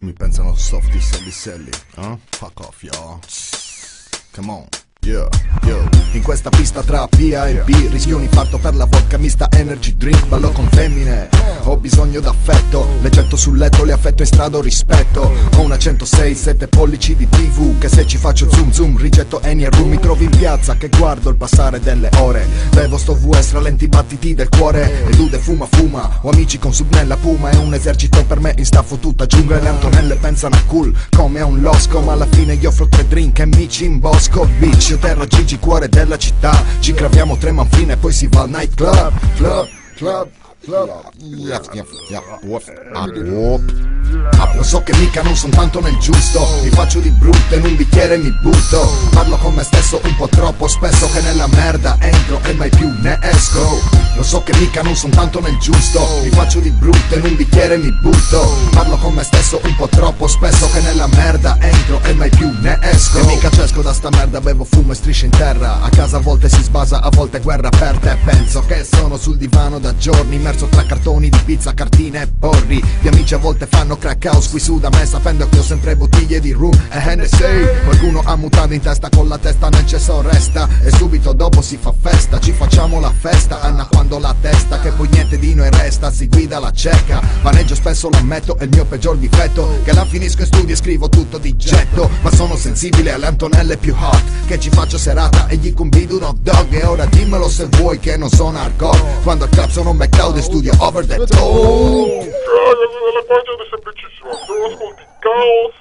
Mi pensano softy selli selli, eh? Fuck off, yo. Come on. Yeah, yo. In questa pista tra A e B Rischio un infarto per la vodka mista energy drink Ballo con femmine. Ho bisogno d'affetto Le getto sul letto, le affetto in strada rispetto. Ho una 106, 7 pollici di tv Che se ci faccio zoom zoom rigetto Eni e room Mi trovi in piazza che guardo il passare delle ore. Bevo sto VS, rallenti i battiti del cuore Elude fuma fuma. Ho amici con sub nella puma È un esercito per me in sta fottuta giungla Le Antonelle pensano a cool come a un losco Ma alla fine gli offro tre drink e amici in bosco Bitch io terra Gigi cuore della città. Ci graviamo tre manfine e poi si va al nightclub. Club, club, club. Ah, whoop. Ah, Lo so che mica non son tanto nel giusto. Mi faccio di brutto in un bicchiere mi butto. Parlo con me stesso un po' troppo spesso Che nella merda entro e mai più ne esco. Lo so che mica non son tanto nel giusto. Mi faccio di brutto in un bicchiere mi butto. Parlo con me stesso un po' troppo spesso Che nella merda entro e mai più ne esco. E mica da sta merda bevo fumo e strisce in terra. A casa a volte si sbasa a volte guerra aperta. E penso che sono sul divano da giorni Immerso tra cartoni di pizza, cartine e porri. Gli amici a volte fanno crack house qui su da me Sapendo che ho sempre bottiglie di rum e Hennessy. Qualcuno ha mutande in testa con la testa nel cesso resta. E subito dopo si fa festa Ci facciamo la festa. Anna quando la testa Che poi niente di noi resta Si guida la cieca Vaneggio spesso l'ammetto È il mio peggior difetto. Che la finisco in studio e scrivo tutto di getto. Ma sono sensibile alle Antonelle più hot Che ci faccio serata e gli convido un hot dog E ora dimmelo se vuoi che non sono hardcore Quando al club sono un McLeod e studio over the top la cosa è semplicissima. Se non ascolti caos,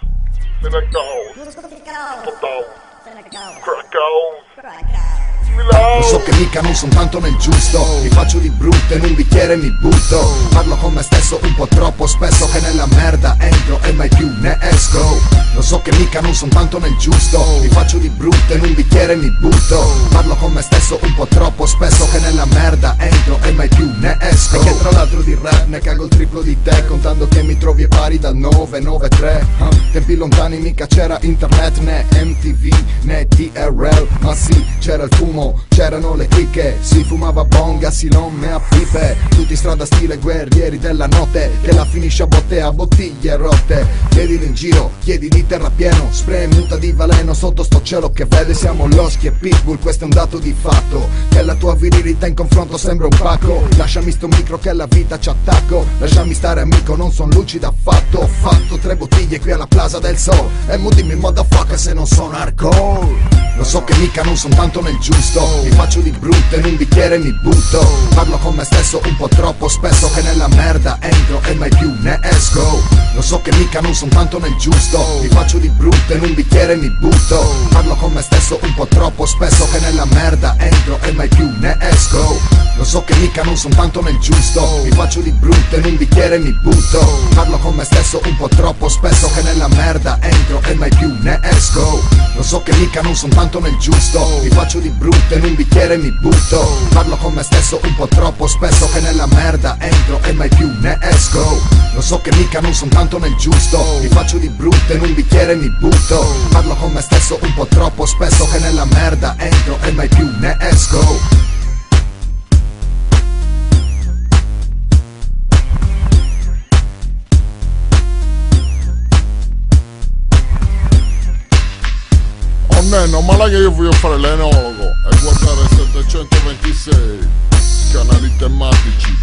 se ne caos. Tutto down. Crack caos. Lo so che mica non son tanto nel giusto Mi faccio di brutto in un bicchiere mi butto. Parlo con me stesso un po' troppo spesso Che nella merda entro e mai più ne esco. Lo so che mica non son tanto nel giusto Mi faccio di brutto in un bicchiere mi butto. Parlo con me stesso un po' troppo spesso Che nella merda entro e mai più ne esco. Che tra l'altro di rap ne cago il triplo di te Contando che mi trovi pari dal 993 ah, Tempi lontani mica c'era internet né MTV né TRL Ma sì c'era il fumo c'erano le clicche Si fumava bonga, silome a pipe. Tutti strada stile guerrieri della notte Che la finisce a botte a bottiglie rotte. Chiedili in giro, chiedi di terra pieno Spray muta di veleno sotto sto cielo che vede Siamo loschi e pitbull, questo è un dato di fatto. Che la tua virilità in confronto sembra un pacco. Lasciami sto micro che alla vita ci attacco. Lasciami stare amico, non son lucido affatto. Ho fatto tre bottiglie qui alla Plaza del Sol. E mo dimmi motherfucker se non sono hardcore. Lo so che mica non son tanto nel giusto Mi faccio di brutto in un bicchiere mi butto. Parlo con me stesso un po' troppo spesso Che nella merda entro e mai più ne esco. Lo so che mica non son tanto nel giusto. Mi faccio di brutto in un bicchiere mi butto. Parlo con me stesso un po' troppo spesso Che nella merda entro e mai più ne esco. Lo so che mica non son tanto nel giusto. Mi faccio di brutto in un bicchiere mi butto. Parlo con me stesso un po' troppo spesso Che nella merda entro e mai più ne esco. Lo so che mica non son tanto nel giusto. Mi faccio di brutto in un bicchiere mi butto. Parlo con me stesso un po' troppo spesso Che nella merda entro e mai più ne esco. Lo so che mica non son tanto nel giusto. Mi faccio di brutto in un bicchiere mi butto. Parlo con me stesso un po' troppo spesso Che nella merda entro e mai più ne veleno, ma là che io voglio fare l'enologo e guardare 726 canali tematici.